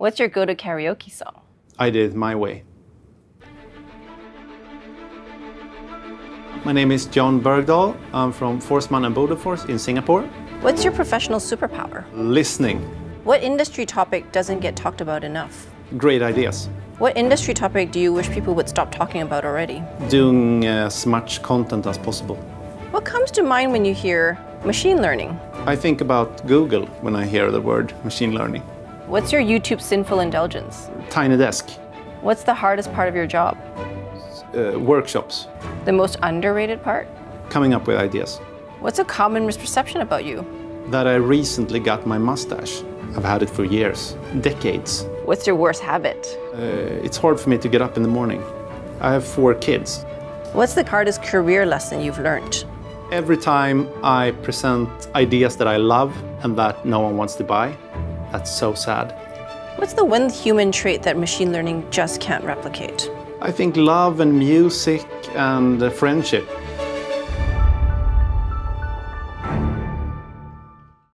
What's your go to karaoke song? I did my way. My name is John Bergdahl. I'm from Forsman and Bodenfors in Singapore. What's your professional superpower? Listening. What industry topic doesn't get talked about enough? Great ideas. What industry topic do you wish people would stop talking about already? Doing as much content as possible. What comes to mind when you hear machine learning? I think about Google when I hear the word machine learning. What's your YouTube sinful indulgence? Tiny desk. What's the hardest part of your job? Uh, workshops. The most underrated part? Coming up with ideas. What's a common misperception about you? That I recently got my mustache. I've had it for years, decades. What's your worst habit? Uh, it's hard for me to get up in the morning. I have four kids. What's the hardest career lesson you've learned? Every time I present ideas that I love and that no one wants to buy, that's so sad. What's the one human trait that machine learning just can't replicate? I think love and music and friendship